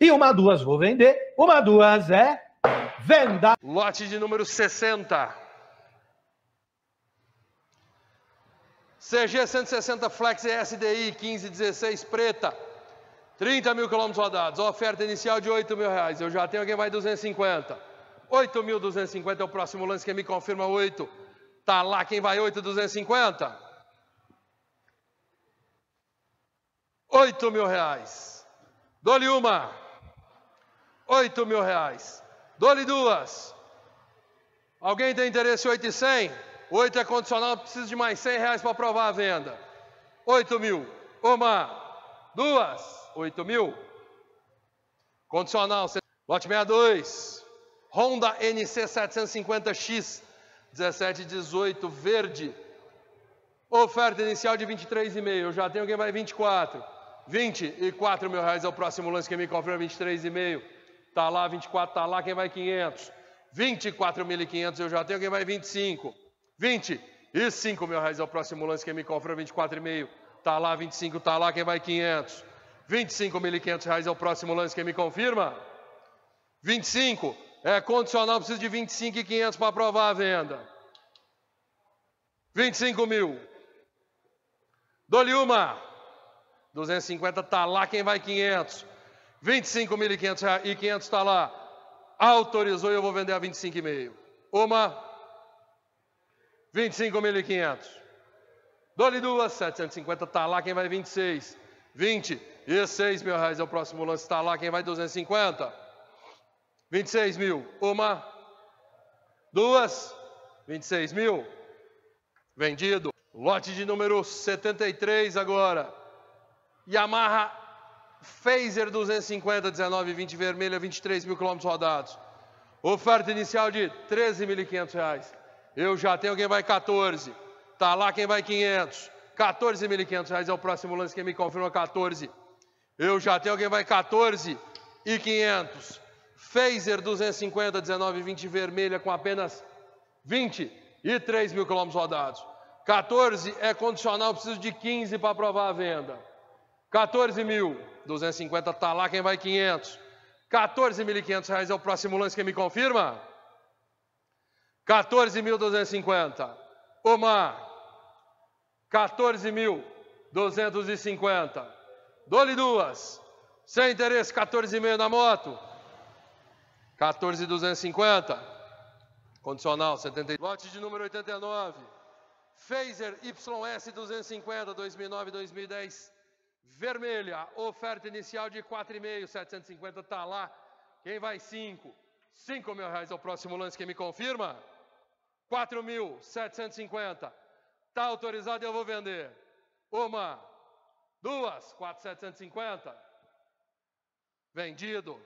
E uma, duas, vou vender. Uma, duas é venda. Lote de número 60. CG 160 Flex SDI 1516 preta. 30 mil quilômetros rodados. Oferta inicial de 8 mil reais. Eu já tenho alguém vai 250. 8.250 é o próximo lance. Quem me confirma 8? Tá lá quem vai 8.250? 8 mil reais. Dole uma. 8 mil reais. Dole duas. Alguém tem interesse em 8 e 100? 8 é condicional, preciso de mais 100 reais para aprovar a venda. 8 mil. Uma. Duas. 8 mil. Condicional. Lote 62. Honda NC 750X. 1718 verde. Oferta inicial de 23,5. Eu já tenho quem vai 24. 24 mil reais é o próximo lance que me confirma 23,5. Tá lá 24, tá lá quem vai 500. 24.500 eu já tenho quem vai 25. 25 mil reais é o próximo lance que me confirma 24,5. Tá lá 25, tá lá quem vai 500. 25.500 reais é o próximo lance que me confirma. 25 é condicional, preciso de 25.500 para aprovar a venda. 25 mil. Dou-lhe uma. 250 está lá, quem vai 500? 25.500 e 500 está lá. Autorizou e eu vou vender a 25,5. Uma, 25.500. Dole duas, 750 está lá, quem vai 26? 20 e 6 mil reais é o próximo lance, está lá, quem vai 250? 26 mil. Uma, duas, 26 mil. Vendido. Lote de número 73 agora. Yamaha Phaser 250, 19 20 vermelha, 23 mil quilômetros rodados. Oferta inicial de 13.500 reais. Eu já tenho quem vai 14. Tá lá quem vai 500. 14.500 reais é o próximo lance. Quem me confirma 14. Eu já tenho quem vai 14 e 500. Phaser 250, 19 20 vermelha com apenas 23 mil quilômetros rodados. 14 é condicional, preciso de 15 para aprovar a venda. 14 mil, 250 está lá, quem vai 500? 14.500 reais é o próximo lance, quem me confirma? 14.250. Omar, 14.250. Dole duas. Sem interesse, 14,5 na moto. 14.250. Condicional, 70. Lote de número 89. Phaser YS 250, 2009-2010 vermelha, oferta inicial de 4,5, 750 está lá. Quem vai 5? 5 mil reais é o próximo lance, quem me confirma? 4.750. Está autorizado e eu vou vender. Uma, duas, 4.750. Vendido.